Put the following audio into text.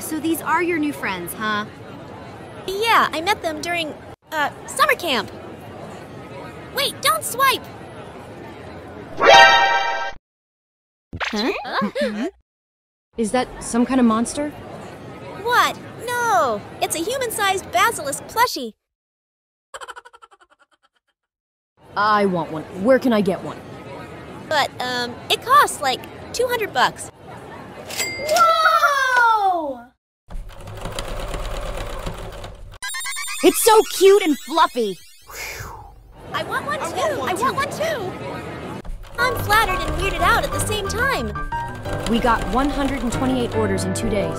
so these are your new friends, huh? Yeah, I met them during, uh, summer camp. Wait, don't swipe! Huh? Is that some kind of monster? What? No! It's a human sized basilisk plushie. I want one. Where can I get one? But, um, it costs like 200 bucks. It's so cute and fluffy. I want one too! I want one too! I'm flattered and weirded out at the same time. We got 128 orders in two days.